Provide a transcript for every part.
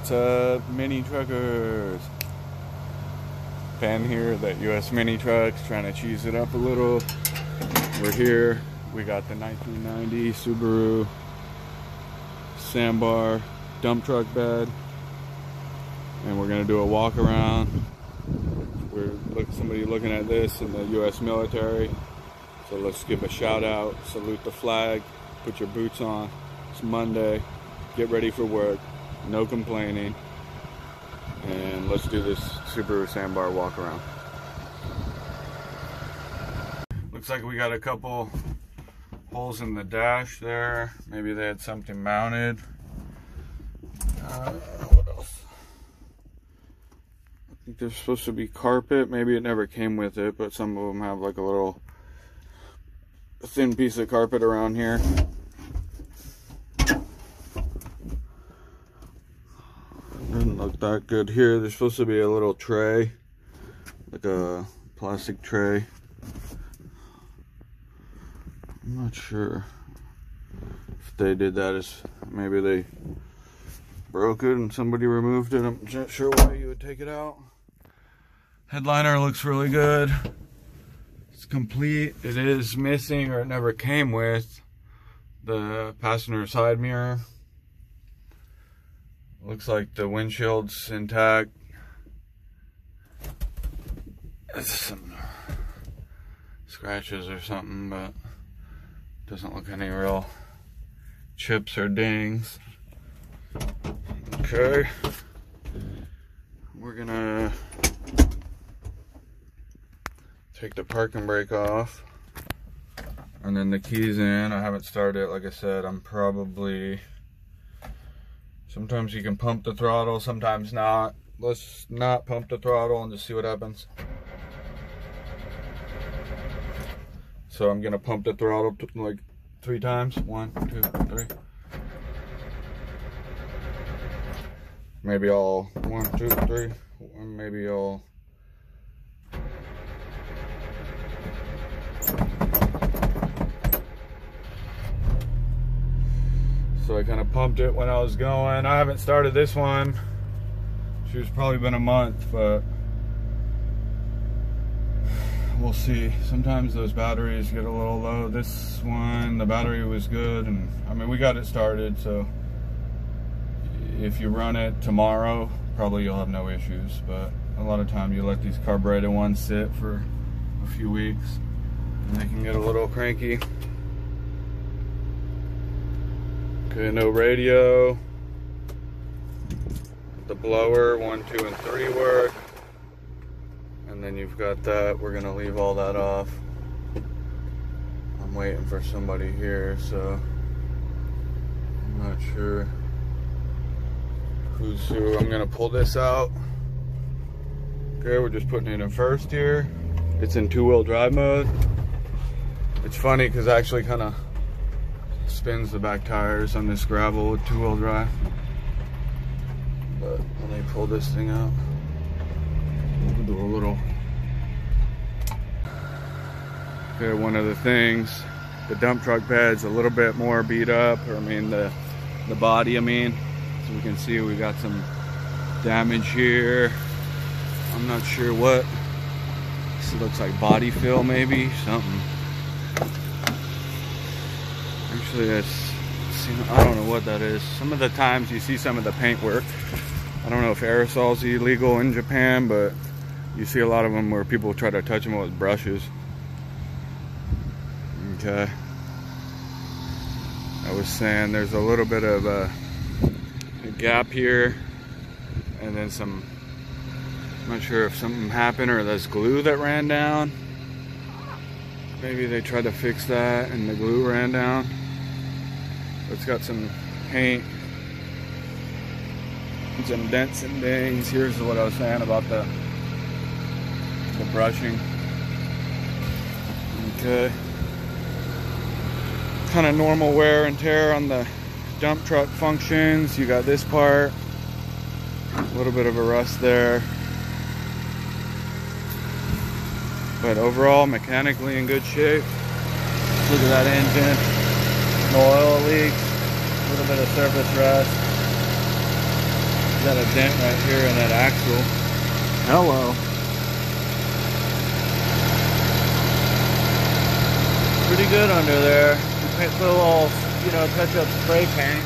What's up, mini truckers? Ben here, that US Mini Trucks, trying to cheese it up a little. We're here. We got the 1990 Subaru Sambar dump truck bed, and we're gonna do a walk around. We're look, somebody looking at this in the U.S. military, so let's give a shout out, salute the flag, put your boots on. It's Monday. Get ready for work no complaining. And let's do this Subaru Sambar walk around. Looks like we got a couple holes in the dash there. Maybe they had something mounted. Uh, what else? I think there's supposed to be carpet. Maybe it never came with it, but some of them have like a little thin piece of carpet around here. Doesn't look that good here. There's supposed to be a little tray, like a plastic tray. I'm not sure if they did that. Is maybe they broke it and somebody removed it. I'm not sure why you would take it out. Headliner looks really good. It's complete. It is missing or it never came with the passenger side mirror. Looks like the windshield's intact. some scratches or something, but doesn't look any real chips or dings. Okay. We're gonna take the parking brake off and then the keys in. I haven't started it. Like I said, I'm probably Sometimes you can pump the throttle, sometimes not. Let's not pump the throttle and just see what happens. So I'm gonna pump the throttle like three times. One, two, three. Maybe all one, two, three. Maybe all so I kind of pumped it when I was going. I haven't started this one. She's probably been a month, but we'll see. Sometimes those batteries get a little low. This one, the battery was good, and I mean, we got it started, so if you run it tomorrow, probably you'll have no issues, but a lot of time you let these carbureted ones sit for a few weeks, and they can get a little cranky. Okay, no radio. The blower, one, two, and three work. And then you've got that. We're gonna leave all that off. I'm waiting for somebody here, so I'm not sure who's who. I'm gonna pull this out. Okay, we're just putting it in first here. It's in two-wheel drive mode. It's funny because I actually kind of spins the back tires on this gravel with two-wheel drive. But when they pull this thing out, we'll do a little. Okay, one of the things, the dump truck bed's a little bit more beat up. I mean, the the body, I mean. So we can see we got some damage here. I'm not sure what. This looks like body fill maybe, something. Actually, that's, I don't know what that is. Some of the times you see some of the paint work. I don't know if aerosol's illegal in Japan, but you see a lot of them where people try to touch them with brushes. Okay. I was saying there's a little bit of a, a gap here and then some, I'm not sure if something happened or there's glue that ran down. Maybe they tried to fix that and the glue ran down. It's got some paint, some dents and dings. Here's what I was saying about the the brushing. Okay. Kind of normal wear and tear on the dump truck functions. You got this part, a little bit of a rust there. But overall, mechanically in good shape. Look at that engine no oil leaks, a little bit of surface rust. got a dent right here in that axle. Hello. Pretty good under there. Put a little, you know, touch up spray paint.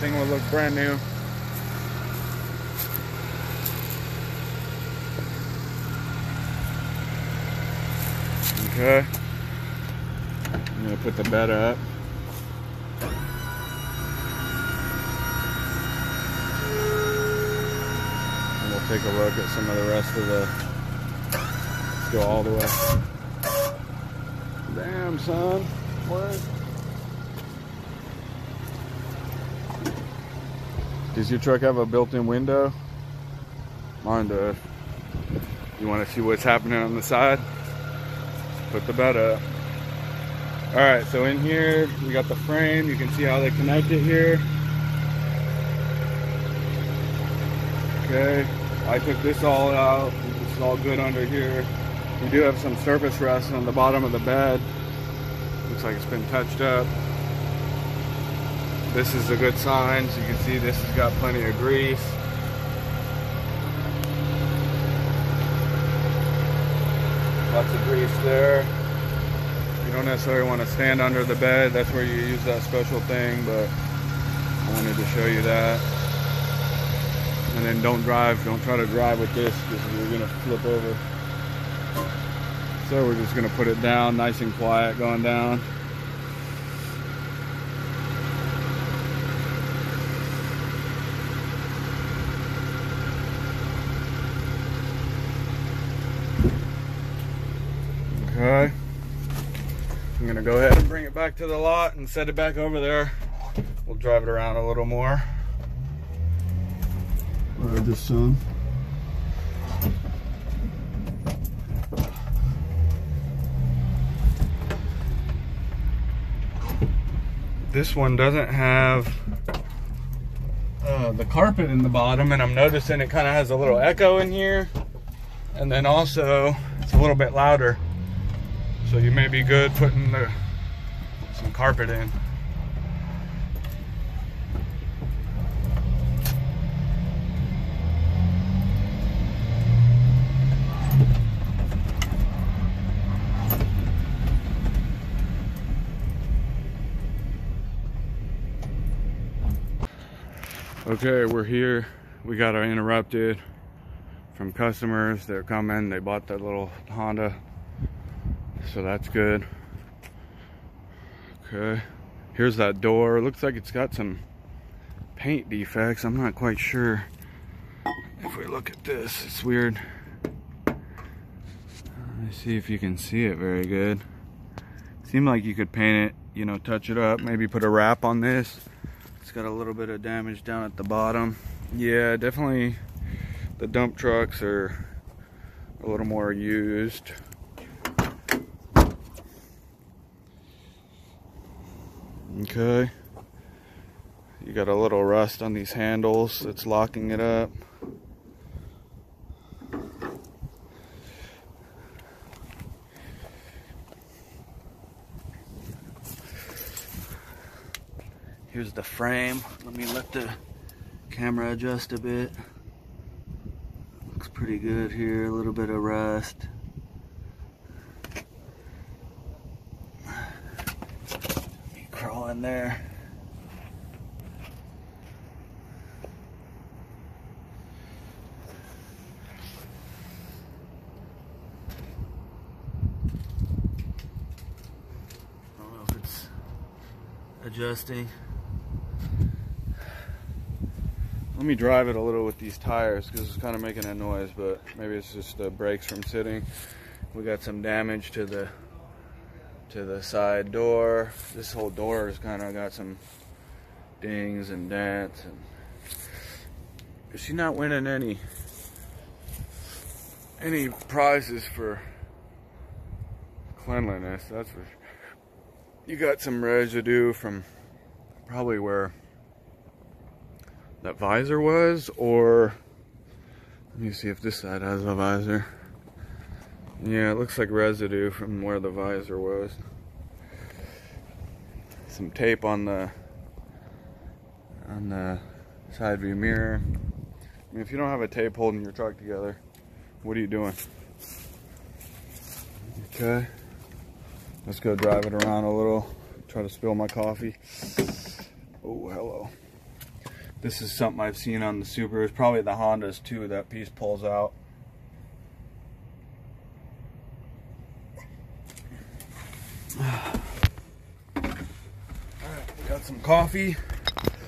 Thing will look brand new. Okay. I'm gonna put the bed up. And we'll take a look at some of the rest of the. Let's go all the way. Damn, son. What? Does your truck have a built-in window? Mine does. You want to see what's happening on the side? put the bed up. All right, so in here, we got the frame. You can see how they connect it here. Okay, I took this all out. This is all good under here. We do have some surface rust on the bottom of the bed. Looks like it's been touched up. This is a good sign. So you can see this has got plenty of grease. Lots of grease there. Don't necessarily want to stand under the bed. That's where you use that special thing, but I wanted to show you that. And then don't drive, don't try to drive with this because you're gonna flip over. So we're just gonna put it down nice and quiet going down. Okay. I'm gonna go ahead and bring it back to the lot and set it back over there. We'll drive it around a little more. Ride this son. This one doesn't have uh, the carpet in the bottom and I'm noticing it kind of has a little echo in here. And then also it's a little bit louder. So you may be good putting the, some carpet in. Okay, we're here. We got interrupted from customers. They're coming. They bought that little Honda. So that's good. Okay. Here's that door. Looks like it's got some paint defects. I'm not quite sure. If we look at this, it's weird. Let's see if you can see it very good. Seemed like you could paint it, you know, touch it up, maybe put a wrap on this. It's got a little bit of damage down at the bottom. Yeah, definitely the dump trucks are a little more used. Okay. You got a little rust on these handles that's locking it up. Here's the frame. Let me let the camera adjust a bit. Looks pretty good here. A little bit of rust. Let me in there. I don't know if it's adjusting. Let me drive it a little with these tires because it's kind of making a noise, but maybe it's just the brakes from sitting. We got some damage to the to the side door. This whole door has kind of got some dings and dents. And she's not winning any any prizes for cleanliness. That's for you got some residue from probably where that visor was or let me see if this side has a visor yeah it looks like residue from where the visor was some tape on the on the side view mirror I mean, if you don't have a tape holding your truck together, what are you doing? Okay. Let's go drive it around a little. Try to spill my coffee. Oh, hello. This is something I've seen on the Subarus, probably the Hondas too, that piece pulls out. Alright, we got some coffee.